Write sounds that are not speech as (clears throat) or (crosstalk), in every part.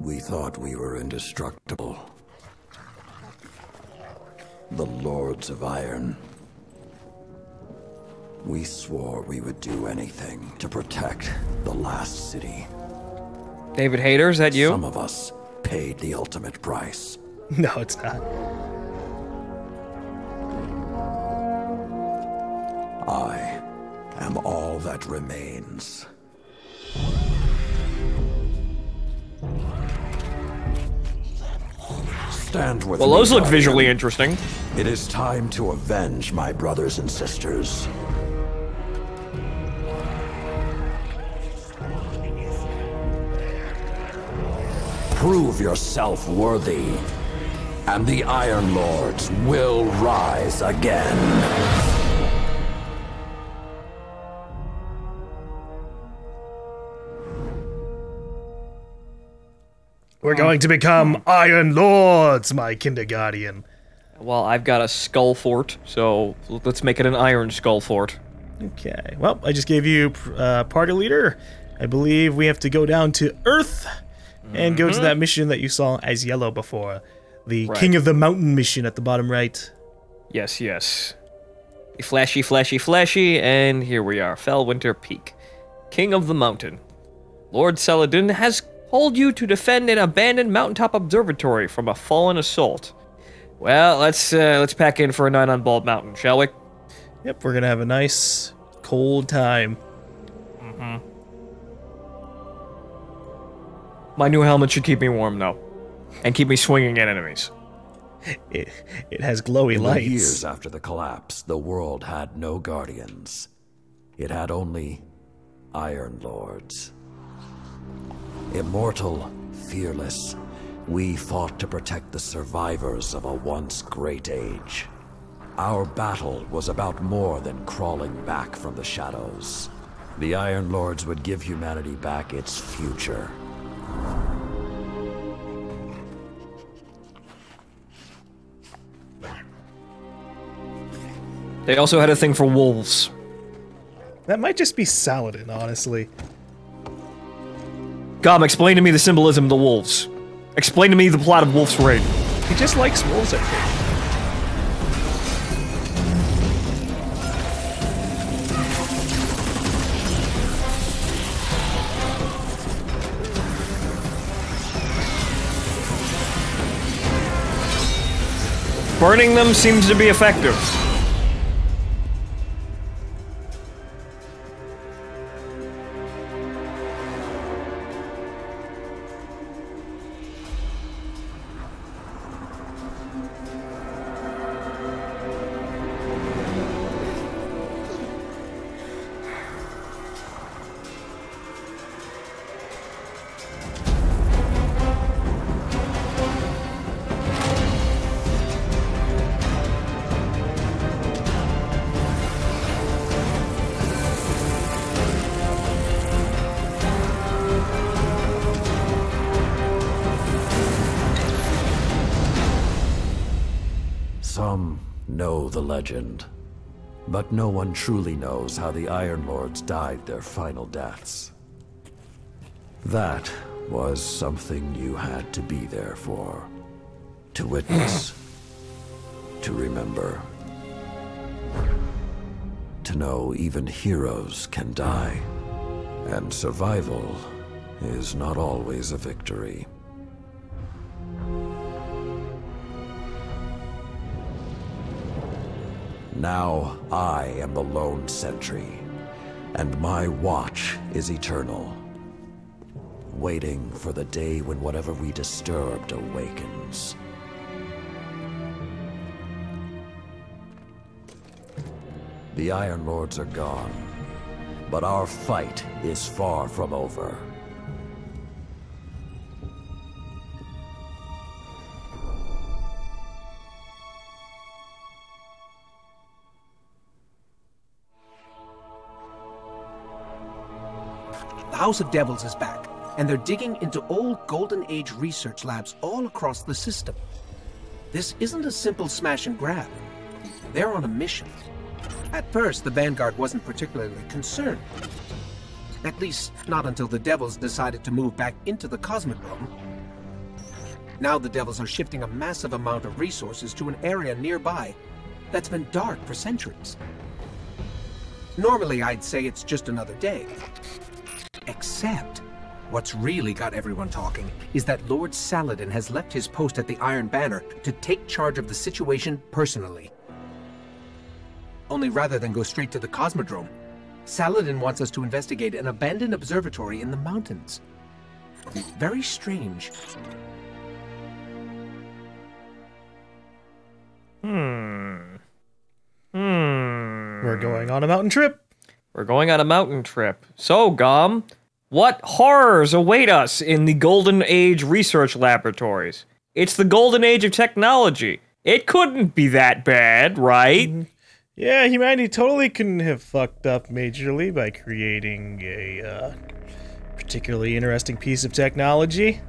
We thought we were indestructible. The Lords of Iron. We swore we would do anything to protect the last city. David Hayter, is that you? Some of us paid the ultimate price. (laughs) No, it's not. I am all that remains. Stand with Well, those look Guardian. visually interesting. It is time to avenge my brothers and sisters. Prove yourself worthy, and the Iron Lords will rise again. We're going to become Iron Lords, my kindergarten. Well, I've got a skull fort, so let's make it an iron skull fort. Okay. Well, I just gave you uh, party leader. I believe we have to go down to Earth and go to that mission that you saw as yellow before. The Right. King of the Mountain mission at the bottom right. Yes, yes. Flashy, flashy, flashy, and here we are, Fellwinter Peak. King of the Mountain. Lord Saladin has called you to defend an abandoned mountaintop observatory from a fallen assault. Well, let's uh, let's pack in for a night on Bald Mountain, shall we? Yep, we're gonna have a nice cold time. My new helmet should keep me warm though, and keep me swinging at enemies. It, it has glowy In the lights. years after the collapse, the world had no guardians. It had only Iron Lords. Immortal, fearless, we fought to protect the survivors of a once great age. Our battle was about more than crawling back from the shadows. The Iron Lords would give humanity back its future. They also had a thing for wolves. That might just be Saladin, honestly. Gob, explain to me the symbolism of the wolves. Explain to me the plot of Wolf's Raid. He just likes wolves, I think. Burning them seems to be effective. The legend, but no one truly knows how the Iron Lords died their final deaths. That was something you had to be there for. To witness. (clears throat) to remember. To know even heroes can die. And survival is not always a victory. Now I am the lone sentry, and my watch is eternal. Waiting for the day when whatever we disturbed awakens. The Iron Lords are gone, but our fight is far from over. House of Devils is back, and they're digging into old Golden Age research labs all across the system. This isn't a simple smash and grab. They're on a mission. At first, the Vanguard wasn't particularly concerned. At least, not until the Devils decided to move back into the Realm, Now the Devils are shifting a massive amount of resources to an area nearby that's been dark for centuries. Normally, I'd say it's just another day. Except, what's really got everyone talking is that Lord Saladin has left his post at the Iron Banner to take charge of the situation personally. Only rather than go straight to the Cosmodrome, Saladin wants us to investigate an abandoned observatory in the mountains. Very strange. Hmm. Hmm. We're going on a mountain trip. We're going on a mountain trip. So, Gom, what horrors await us in the Golden Age research laboratories? It's the Golden Age of technology. It couldn't be that bad, right? Yeah, humanity totally couldn't have fucked up majorly by creating a uh, particularly interesting piece of technology.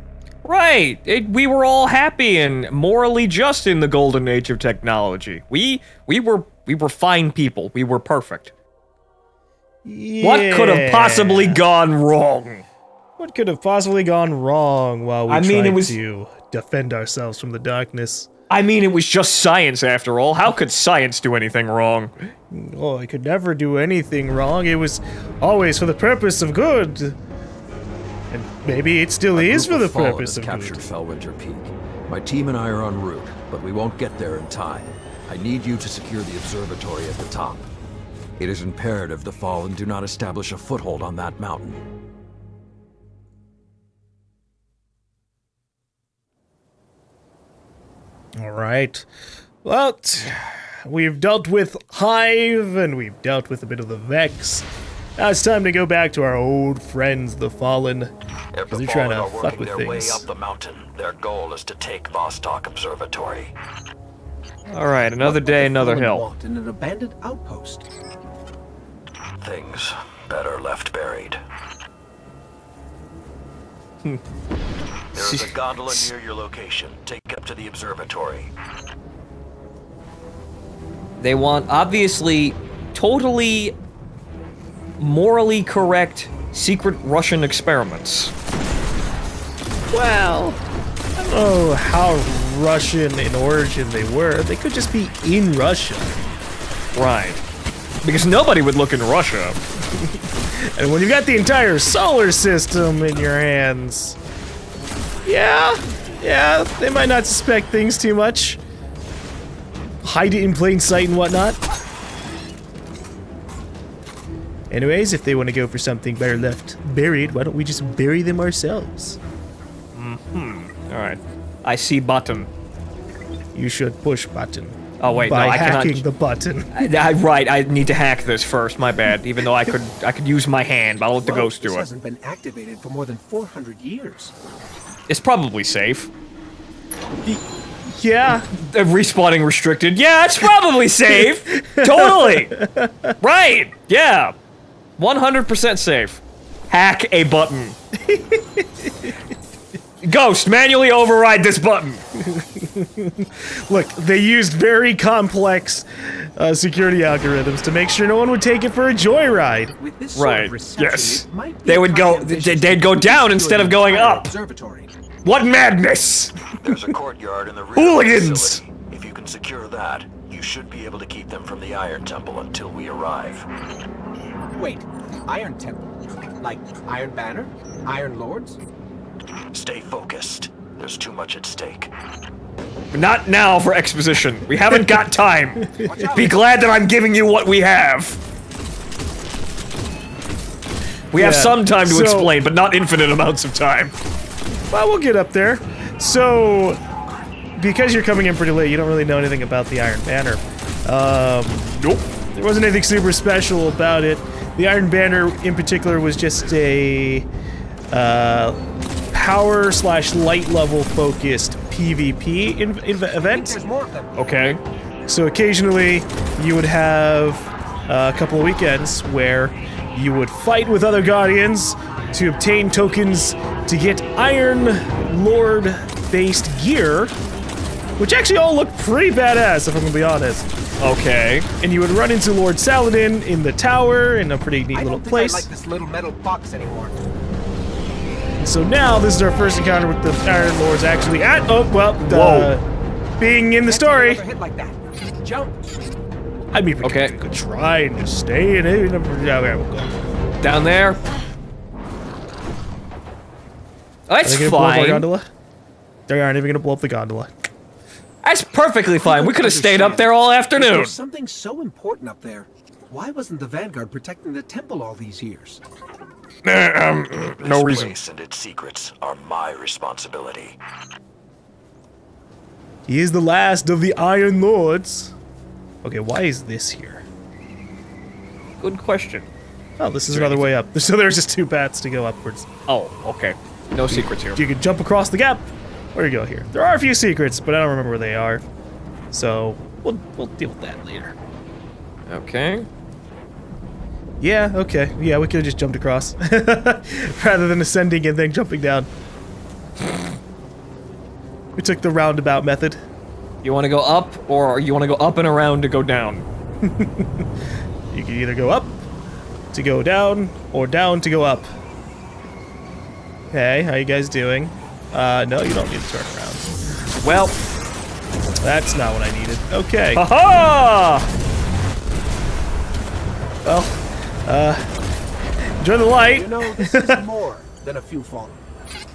Right. It, we were all happy and morally just in the Golden Age of technology. We we were we were fine people. We were perfect. What could have possibly gone wrong? What could have possibly gone wrong while we I mean, tried it was- to defend ourselves from the darkness? I mean, it was just science after all. How could science do anything wrong? Oh, I could never do anything wrong. It was always for the purpose of good. And maybe it still is for Group the of Fallen purpose has of captured good. Fellwinter Peak. My team and I are en route, but we won't get there in time. I need you to secure the observatory at the top. It is imperative the Fallen do not establish a foothold on that mountain. All right. Well, we've dealt with Hive and we've dealt with a bit of the Vex. Now it's time to go back to our old friends, the Fallen. If They're the trying to are fuck with their way things. up the mountain, their goal is to take Vostok Observatory. All right, another day, another Fallen hill. want in an abandoned outpost. Things better left buried. Hmm. There is a (laughs) gondola near your location. Take up to the observatory. They want obviously totally morally correct secret Russian experiments. Well, I don't know how Russian in origin they were. They could just be in Russia. Right. Because nobody would look in Russia. And when you got the entire solar system in your hands, yeah, yeah, they might not suspect things too much. Hide it in plain sight and whatnot. Anyways, if they want to go for something better left buried, why don't we just bury them ourselves? Mm-hmm. All right. I see button. You should push button. Oh wait, by no, I hacking cannot. the button. (laughs) I, I- right, I need to hack this first. My bad. Even though I could, I could use my hand, but I'll let the Well, ghost this do it. hasn't been activated for more than 400 years. It's probably safe. Yeah, respawning restricted. Yeah, it's probably safe. (laughs) totally. Right. Yeah. 100% safe. Hack a button. (laughs) Ghost, manually override this button. (laughs) look, they used very complex uh, security algorithms to make sure no one would take it for a joyride. With this sort Right, of yes. it might be They would go- ambitious they- to they'd go down instead of going up. Observatory. What madness! There's a courtyard in the rear Hooligans! facility. If you can secure that, you should be able to keep them from the Iron Temple until we arrive. Wait, Iron Temple? Like Iron Banner? Iron Lords? Stay focused. There's too much at stake. Not now for exposition. We haven't got (laughs) time. Be glad that I'm giving you what we have. We have some time to so- explain, but not infinite amounts of time. Well, we'll get up there. So, because you're coming in pretty late, you don't really know anything about the Iron Banner. Um, Nope. there wasn't anything super special about it. The Iron Banner, in particular, was just a uh, power slash light level focused PvP in- in- event. There's more of them. Okay. So occasionally you would have uh, a couple of weekends where you would fight with other guardians to obtain tokens to get Iron Lord based gear, which actually all look pretty badass if I'm gonna be honest. Okay. And you would run into Lord Saladin in the tower in a pretty neat I little don't think place. I like this little metal box anymore. So now this is our first encounter with the Iron Lords actually at. Oh well, uh, being in the story. Another hit like that. Jump. I mean, we Okay. could, could try and just stay in it. Yeah, okay, we'll go. Down there. Are that's they gonna blow up our fine. gondola? They aren't even gonna blow up the gondola. That's perfectly fine. We could have stayed up there all afternoon. there's something so important up there, why wasn't the Vanguard protecting the temple all these years? Um, no This reason. place and its secrets are my responsibility. He is the last of the Iron Lords. Okay, why is this here? Good question. Oh, this is another way up. (laughs) So there's just two paths to go upwards. Oh, okay. No secrets here. You can jump across the gap, or you go here. There are a few secrets, but I don't remember where they are. So we'll we'll deal with that later. Okay. Yeah, okay. Yeah, we could have just jumped across. (laughs) Rather than ascending and then jumping down. We took the roundabout method. You want to go up, or you want to go up and around to go down? (laughs) You can either go up to go down, or down to go up. Hey, how you guys doing? Uh, no, you don't need to turn around. Well, That's not what I needed. Okay. haha! Well, uh, enjoy the light. You know, this is more than a few fallen.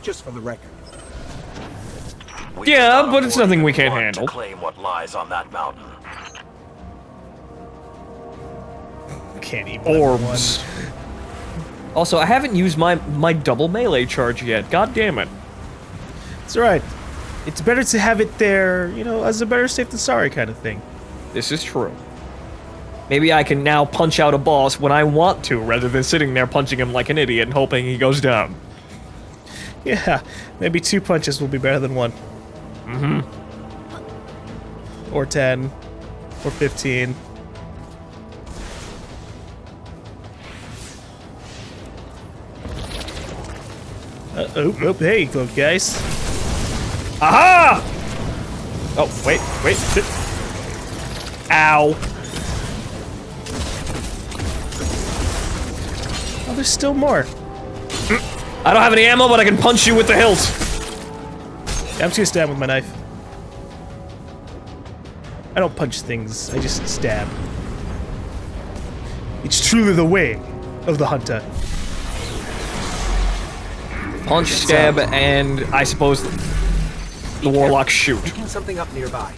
Just for the record. We Yeah, but it's nothing we can't handle. Claim what lies on that mountain. Can't even. Orbs. Also, I haven't used my my double melee charge yet. God damn it. It's alright. It's better to have it there, you know, as a better safe than sorry kind of thing. This is true. Maybe I can now punch out a boss when I want to, rather than sitting there punching him like an idiot and hoping he goes down. Yeah, maybe two punches will be better than one. Mm-hmm. Or ten. Or fifteen. Uh, oh, oh, hey, guys. Aha! Oh, wait, wait. shit. Ow. Oh, there's still more. I don't have any ammo, but I can punch you with the hilt. Yeah, I'm just gonna stab with my knife. I don't punch things, I just stab. It's truly the way of the hunter. Punch, uh, stab, and I suppose the warlock shoot. Picking something up nearby.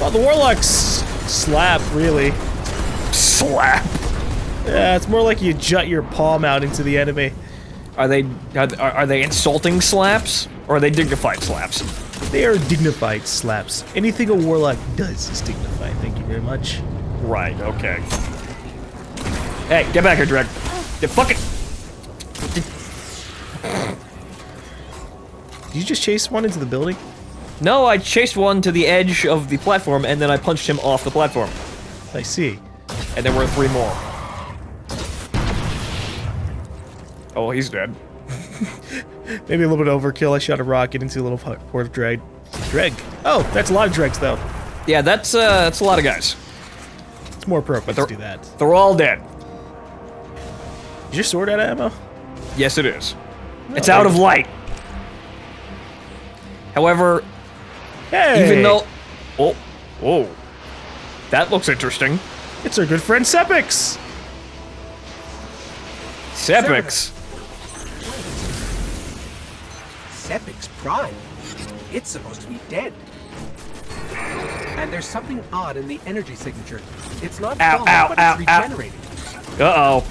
Well, the warlocks slap, really. Slap. Yeah, it's more like you jut your palm out into the enemy. Are they are, are they insulting slaps or are they dignified slaps? They are dignified slaps. Anything a warlock does is dignified, thank you very much. Right. Okay. Hey, get back here, Dreg. Get fucking. Did you just chase one into the building? No, I chased one to the edge of the platform and then I punched him off the platform. I see. And there were three more. Oh, well, he's dead. (laughs) Maybe a little bit overkill. I shot a rocket into a little port of drag. Dreg. Oh, that's a lot of dregs, though. Yeah, that's uh, that's a lot of guys. It's more appropriate to they're- do that. They're all dead. Is your sword out of ammo? Yes, it is. It's out of light. However, Hey! even though, oh, oh, that looks interesting. It's our good friend Sepiks! Sepiks. Sepiks Prime. It's supposed to be dead. And there's something odd in the energy signature. It's not Ow, falling, ow, but ow, it's regenerating. Uh oh.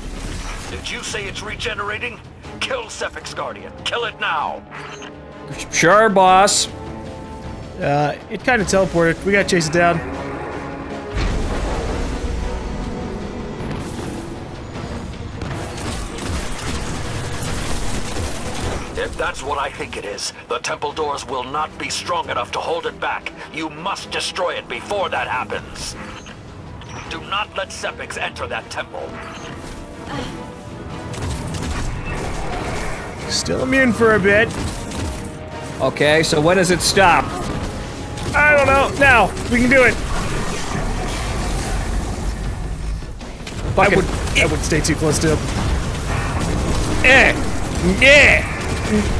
Did you say it's regenerating? Kill Sepiks Guardian. Kill it now. Sure, boss. Uh, it kind of teleported. We gotta chase it down. That's what I think it is, the temple doors will not be strong enough to hold it back. You must destroy it before that happens. Do not let Sepiks enter that temple. Still immune for a bit. Okay, so when does it stop? I don't know. Now, we can do it. I Fucking would, I would stay too close to him. eh. Yeah!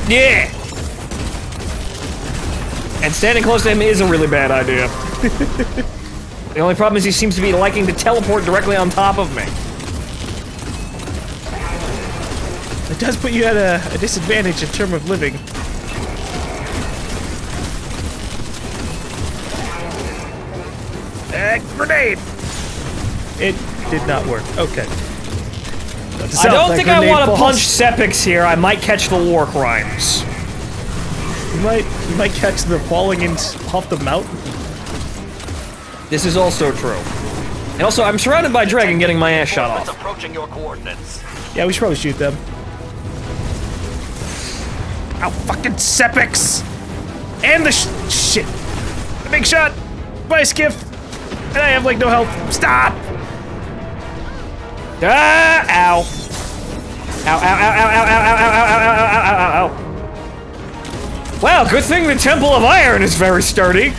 Yeah! And standing close to him is a really bad idea. (laughs) the only problem is he seems to be liking to teleport directly on top of me. It does put you at a, a disadvantage in terms of living. Uh, grenade! It did not work. Okay. I don't think I want to punch Sepiks here. I might catch the war crimes. You might, you might catch the falling in off the mountain. This is also true. And also, I'm surrounded by dragon getting my ass shot off. approaching your coordinates. Yeah, we should probably shoot them. Ow, fucking Sepiks! And the sh shit! The big shot! By skiff! And I have like no health. Stop! Ah! Ow! Ow! Ow! Ow! Ow! Ow! Ow! Ow! Ow! Ow! Ow! Ow! Ow! Wow, good thing the Temple of Iron is very sturdy.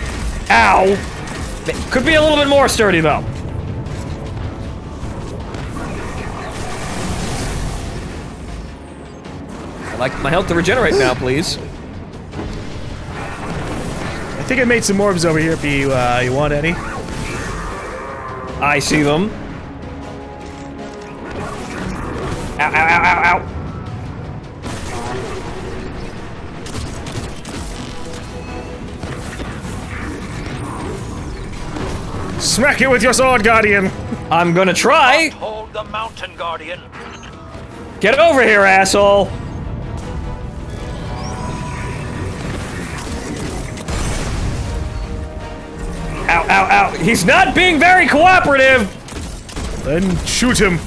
Ow! Could be a little bit more sturdy though. I'd like my health to regenerate now, please. I think I made some orbs over here if you, uh, you want any. I see them. Smack it with your sword, Guardian! I'm gonna try. Hold the mountain, Guardian. Get over here, asshole. Ow, ow, ow. He's not being very cooperative. Then shoot him.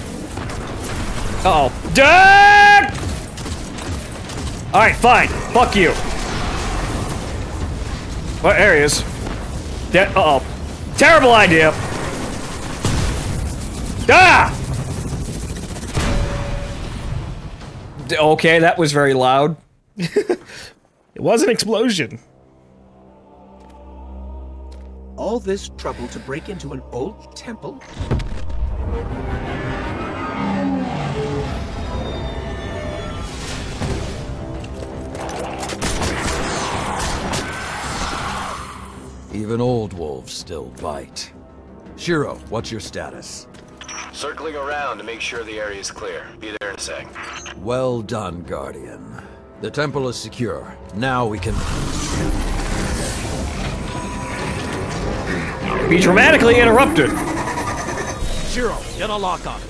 Uh oh. Duck! Alright, fine. Fuck you. What there he is. Yeah. Terrible idea. Ah! D- Okay, that was very loud. (laughs) It was an explosion. All this trouble to break into an old temple? Even old wolves still bite. Shiro, what's your status? Circling around to make sure the area is clear. Be there in a sec. Well done, Guardian. The temple is secure. Now we can... Be dramatically interrupted. Shiro, get a lock on it.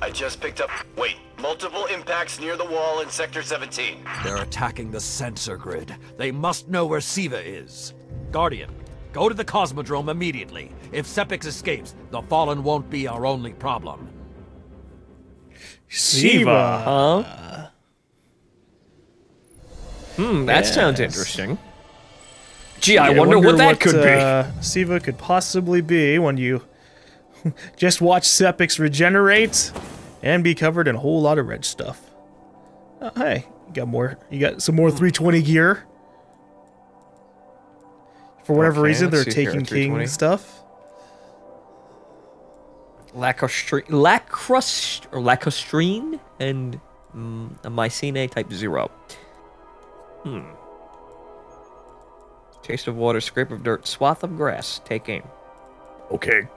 I just picked up. Wait, multiple impacts near the wall in Sector 17. They're attacking the sensor grid. They must know where Siva is. Guardian, go to the Cosmodrome immediately. If Sepiks escapes, the Fallen won't be our only problem. Siva, huh? Hmm, that sounds interesting. Gee, I Yeah, wonder, what that could be. uh, Siva could possibly be when you (laughs) just watch Sepiks regenerate and be covered in a whole lot of red stuff. Oh, hey, you got more. You got some more 320 gear. For whatever Okay, reason, they're let's see here, taking King stuff. Lacrostrine, Lacrost, or Lacostrine and mm, a Mycene type zero. Hmm. Taste of water, scrape of dirt, swath of grass. Take aim. Okay.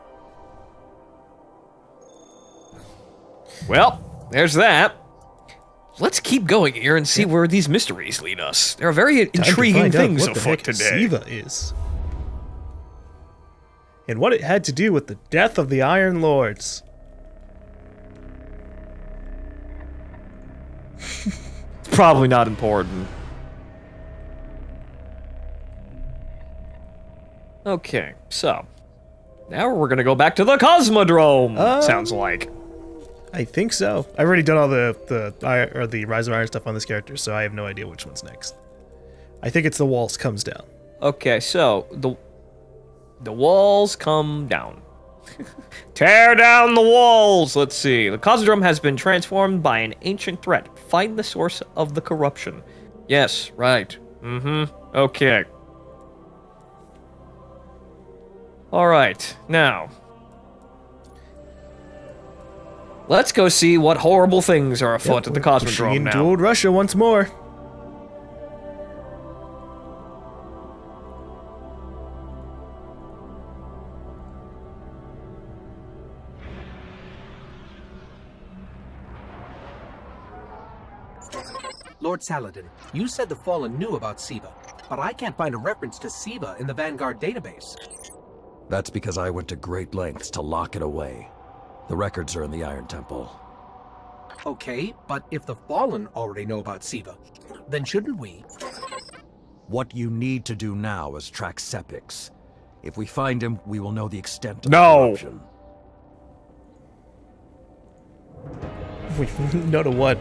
Well, there's that. Let's keep going here and see where these mysteries lead us. There are very Time to intriguing find out things what the afoot heck today. Siva is. And what it had to do with the death of the Iron Lords. It's probably not important. Okay, so now we're gonna go back to the Cosmodrome. Um, sounds like. I think so. I've already done all the the or the Rise of Iron stuff on this character, so I have no idea which one's next. I think it's the walls comes down. Okay, so the the walls come down. (laughs) Tear down the walls. Let's see. The Cosmodrome has been transformed by an ancient threat. Find the source of the corruption. Yes, right. Mm-hmm. Okay. All right. Now, Let's go see what horrible things are afoot at the Cosmodrome now. Russia once more. Lord Saladin, you said the Fallen knew about Siva, but I can't find a reference to Siva in the Vanguard database. That's because I went to great lengths to lock it away. The records are in the Iron Temple. Okay, but if the Fallen already know about Siva, then shouldn't we? What you need to do now is track Sepiks. If we find him, we will know the extent of No. the corruption. Wait, (laughs) no to what?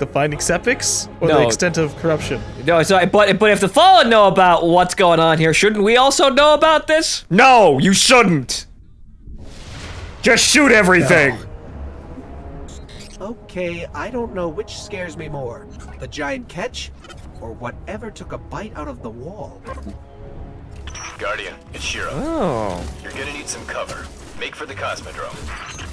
The finding Sepiks? Or No. the extent of corruption? No, so but but if the Fallen know about what's going on here, shouldn't we also know about this? No, you shouldn't. Just shoot everything. Okay, I don't know which scares me more the giant catch or whatever took a bite out of the wall. Guardian, it's Shiro. Oh. You're gonna need some cover. Make for the Cosmodrome.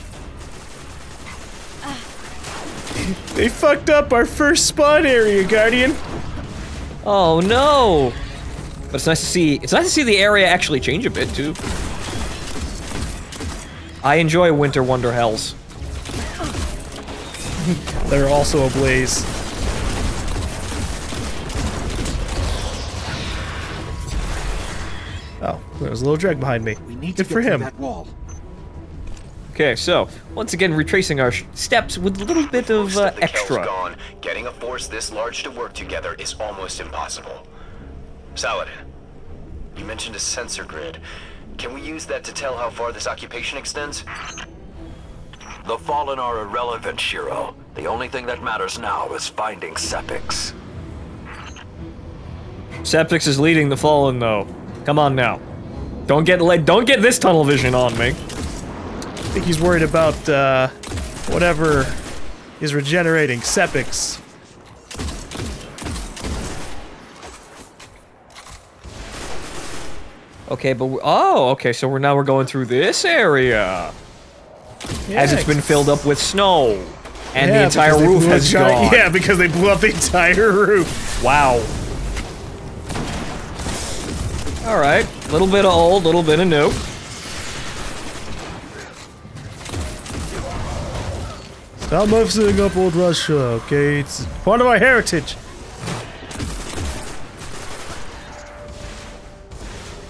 They fucked up our first spawn area, Guardian. Oh no. But it's nice to see. It's nice to see the area actually change a bit too. I enjoy Winter Wonder Hells. (laughs) They're also ablaze. Oh, there's a little drag behind me. We need to Good get for him. that wall. Okay, so once again retracing our steps with a little bit of Most uh, of the Kell's extra. gone. Getting a force this large to work together is almost impossible. Saladin, you mentioned a sensor grid. Can we use that to tell how far this occupation extends? The Fallen are irrelevant, Shiro. The only thing that matters now is finding Sepiks. Sepiks is leading the Fallen though. Come on now. Don't get like don't get this tunnel vision on me. I think he's worried about uh, whatever is regenerating Sepiks. Okay, but we oh, okay, so we're now we're going through this area as it's been filled up with snow, and the entire roof has giant- gone. Yeah, because they blew up the entire roof. Wow. All right, little bit of old, little bit of new. Stop messing up old Russia, okay? It's part of our heritage.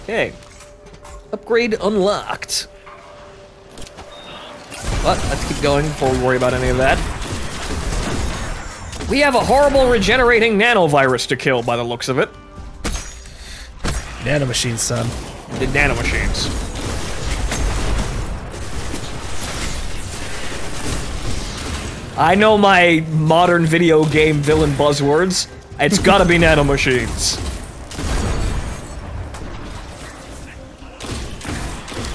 Okay. Upgrade unlocked. But let's keep going before we worry about any of that. We have a horrible regenerating nanovirus to kill by the looks of it. Nanomachine, son. The nanomachines. I know my modern video game villain buzzwords. It's gotta be nanomachines.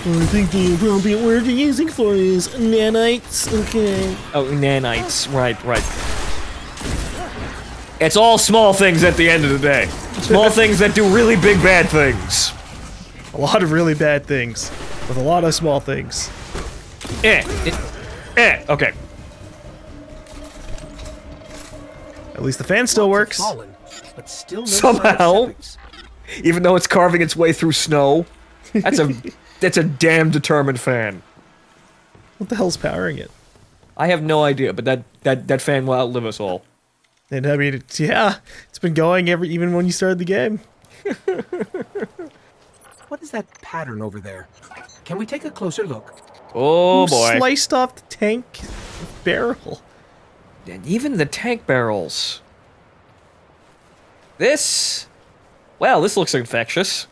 I think the appropriate word you're using for is nanites. Okay. Oh, nanites. Right, right. It's all small things at the end of the day. Small (laughs) things that do really big bad things. A lot of really bad things, with a lot of small things. Eh. eh, eh. Okay. At least the fan still works. Fallen, but still no Somehow. Even though it's carving its way through snow. That's a (laughs) that's a damn determined fan. What the hell's powering it? I have no idea, but that that that fan will outlive us all. And I mean, it's, yeah, it's been going every even when you started the game. (laughs) What is that pattern over there? Can we take a closer look? Oh Who boy. Sliced off the tank barrel. And even the tank barrels. This. Well, this looks infectious.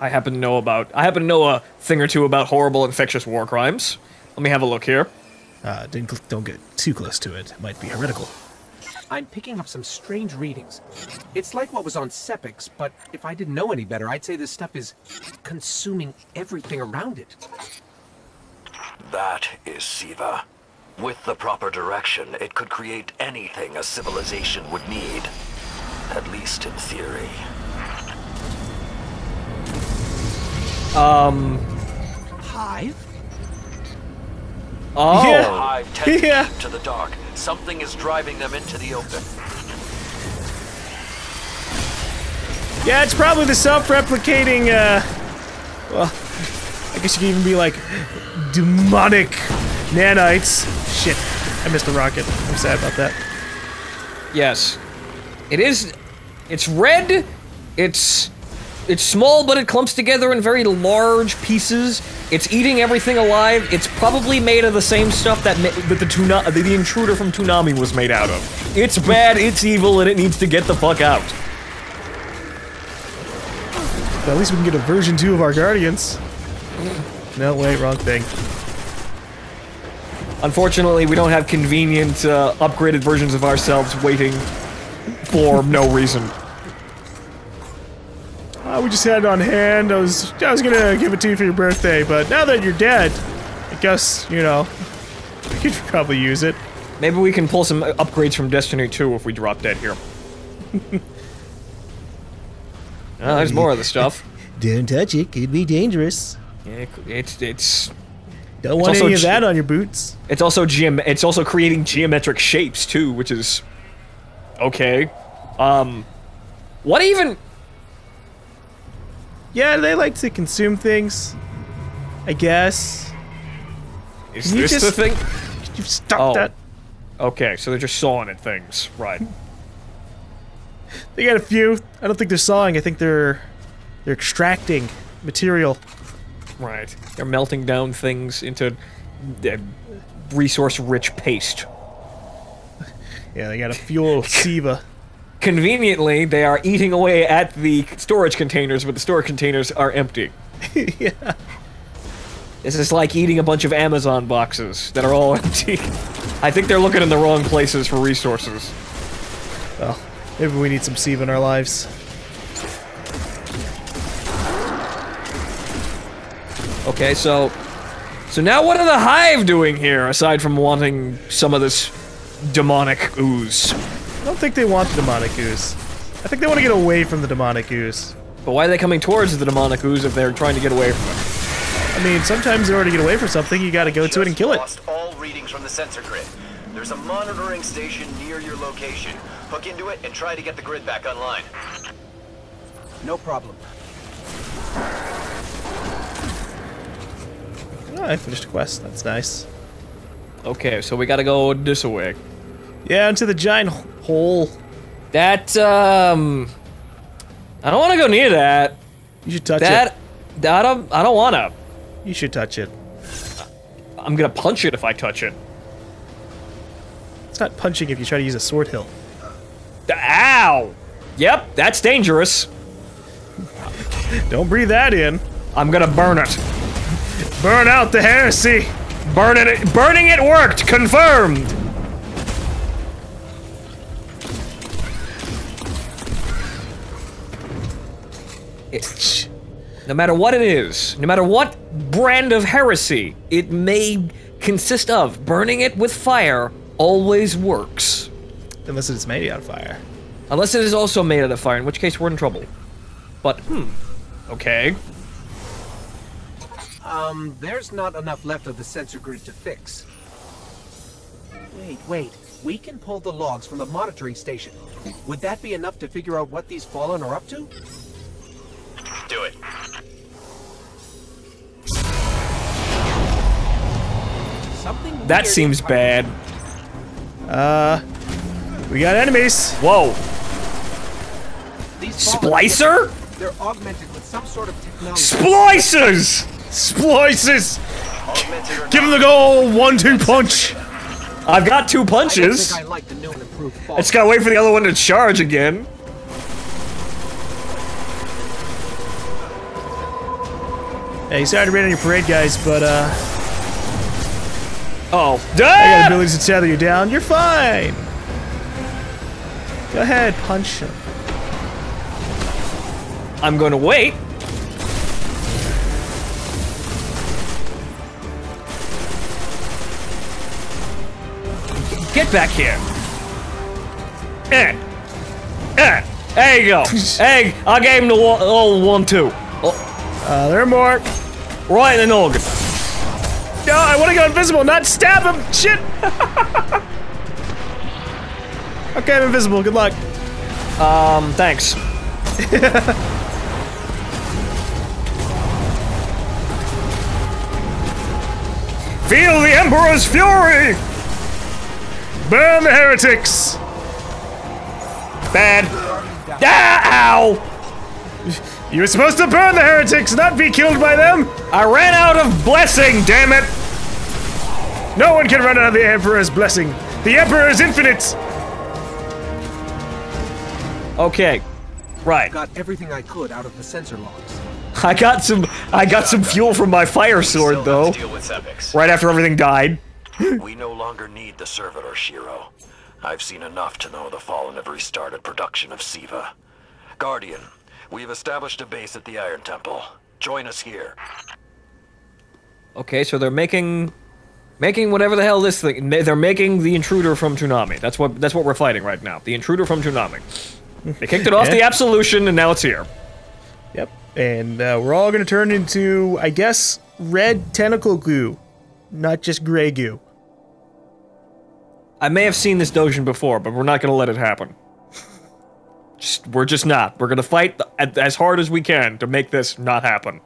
I happen to know about. I happen to know a thing or two about horrible infectious war crimes. Let me have a look here. Uh, didn't, don't get too close to it. It might be heretical. I'm picking up some strange readings. It's like what was on Sepiks, but if I didn't know any better, I'd say this stuff is consuming everything around it. That is Siva. With the proper direction, it could create anything a civilization would need. At least in theory. Um. Hive? Oh. Yeah. Hive tend (laughs) Yeah. to to the dark. Something is driving them into the open. Yeah, it's probably the self-replicating, uh... Well, I guess you could even be like, demonic nanites. Shit, I missed the rocket. I'm sad about that. Yes. It is. It's red. It's. It's small, but it clumps together in very large pieces. It's eating everything alive. It's probably made of the same stuff that that the tuna the, the intruder from Toonami was made out of. It's bad. It's evil, and it needs to get the fuck out. But at least we can get a version 2 of our Guardians. No, wait, wrong thing. Unfortunately, we don't have convenient uh, upgraded versions of ourselves waiting for no reason. Uh, we just had it on hand. I was I was gonna give it to you for your birthday, but now that you're dead, I guess, you know, (laughs) we could probably use it. Maybe we can pull some upgrades from Destiny 2 if we drop dead here. (laughs) Ah, there's more of the stuff. (laughs) Don't touch it, could be dangerous. Yeah, it's it's Don't want any of that on your boots. it's also geom it's also creating geometric shapes too, which is okay. Um, what even? Yeah, they like to consume things. I guess. Is Can you this the just- thing? You stop Oh. that? Okay, so they're just sawing at things, right? They got a few. I don't think they're sawing. I think they're they're extracting material. Right. They're melting down things into resource-rich paste. Yeah, they got to fuel (laughs) Siva. Conveniently, they are eating away at the storage containers, but the storage containers are empty. (laughs) yeah. This is like eating a bunch of Amazon boxes that are all (laughs) empty. I think they're looking in the wrong places for resources. Well, maybe we need some Siva in our lives. Okay, so so now what are the Hive doing here aside from wanting some of this demonic ooze? I don't think they want the demonic ooze. I think they want to get away from the demonic ooze. But why are they coming towards the demonic ooze if they're trying to get away from it? I mean, sometimes in order to get away from something, you got to go to it and Just kill it. Lost all readings from the sensor grid. There's a monitoring station near your location. Hook into it and try to get the grid back online. No problem. Oh, I finished a quest. That's nice. Okay, so we gotta go this way. Yeah, into the giant hole. That um I don't wanna go near that. You should touch it. That I don't I don't wanna. You should touch it. I'm gonna punch it if I touch it. It's not punching if you try to use a sword hill. Ow! Yep, that's dangerous. (laughs) Don't breathe that in. I'm gonna burn it. Burn out the heresy. Burning it burning it worked! Confirmed! It- no matter what it is, no matter what brand of heresy it may consist of, burning it with fire always works. Unless it's made out of fire. Unless it is also made out of fire, in which case we're in trouble. But, hmm. Okay. Um, there's not enough left of the sensor grid to fix. Wait, wait. We can pull the logs from the monitoring station. Would that be enough to figure out what these fallen are up to? Do it. Something That seems bad. Uh, we got enemies. Whoa. These Splicer? They're augmented with some sort of technology. Splicers! Splices. Give him the goal. One-two punch. I've got two punches. I like the new and improved I fallen. just gotta wait for the other one to charge again. Hey, sorry to rain on your parade, guys, but uh, Oh. I got abilities to tether you down. You're fine. Go ahead, punch him. I'm gonna wait. Get back here. Eh. Eh. There you go. (laughs) hey, I gave him the one, oh, one, two. Oh, Uh, there are more. right in the noggin. No, I want to go invisible, not stab him. Shit. (laughs) okay, I'm invisible. Good luck. Um, thanks. (laughs) Feel the Emperor's fury! Burn the heretics! Bad. Ah, ow! You were supposed to burn the heretics, not be killed by them! I ran out of blessing, damn it! No one can run out of the Emperor's blessing. The Emperor is infinite! Okay. Right. I Got everything I could out of the sensor logs. I got some I got some fuel from my fire sword though. have to deal with Sepiks. Right after everything died. We no longer need the servitor, Shiro. I've seen enough to know the Fallen have restarted production of Siva. Guardian, we've established a base at the Iron Temple. Join us here. Okay, so they're making making whatever the hell this thing they're making the intruder from Toonami. That's what that's what we're fighting right now. The intruder from Toonami. They kicked it off (laughs) Yeah. the absolution and now it's here. Yep. And uh, we're all gonna turn into, I guess, red tentacle goo, not just gray goo. I may have seen this doujin before, but we're not going to let it happen. Just, we're just not. We're going to fight th- as hard as we can to make this not happen.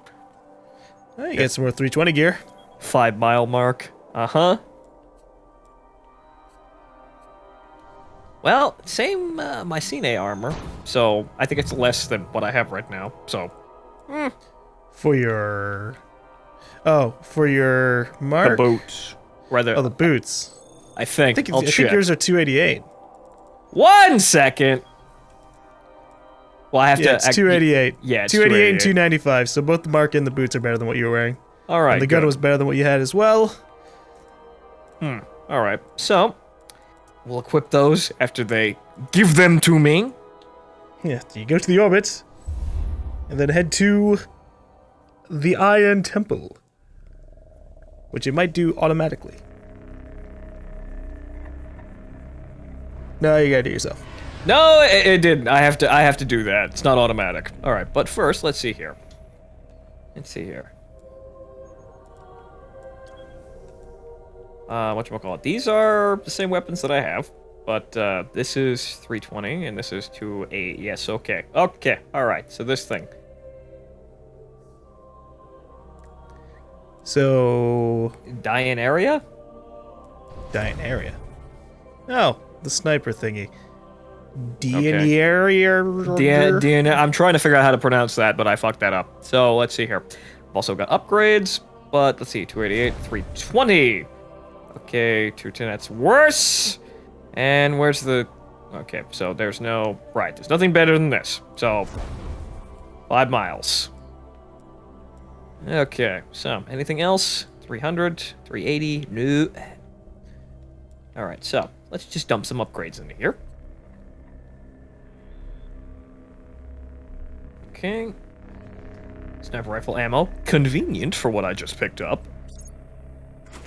Oh, you get some more 320 gear. Five mile mark. Uh huh. Well, same uh, Mycene armor, so I think it's less than what I have right now. So For your. Oh, for your mark. the boots, rather, Oh, the boots. I think. I think, I'll I think yours are 288. One second. Well, I have Yeah, to. it's act- 288. Yeah, it's 288 and 295. So both the mark and the boots are better than what you were wearing. All right. And the gun good. was better than what you had as well. Hmm. All right. So, we'll equip those after they give them to me. Yeah, so you go to the orbit, and then head to the Iron Temple, which it might do automatically. No, you gotta do it yourself. No, it, it didn't. I have to. I have to do that. It's not automatic. All right. But first, let's see here. Let's see here. Uh, what you call it? These are the same weapons that I have, but uh, this is 320 and this is 280. Yes. Okay. Okay. All right. So this thing. So, Diane area. dying area. Oh, the sniper thingy. Okay. area. D- DNA. I'm trying to figure out how to pronounce that, but I fucked that up. So let's see here. I've also got upgrades, but let's see. 288, 320. Okay, 210. That's worse. And where's the? Okay, so there's no right. There's nothing better than this. So five miles. Okay. So anything else? 300, 380. No. All right. So let's just dump some upgrades into here. Okay. Sniper rifle ammo. Convenient for what I just picked up.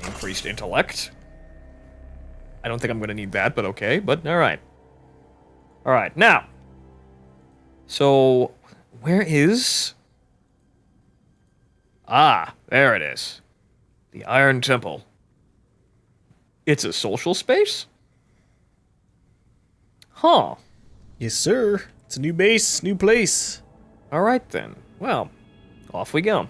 Increased intellect. I don't think I'm going to need that, but okay. But alright. Alright, now. So, where is. Ah, there it is. The Iron Temple. It's a social space? Huh. Yes, sir. It's a new base, new place. All right then. Well, off we go.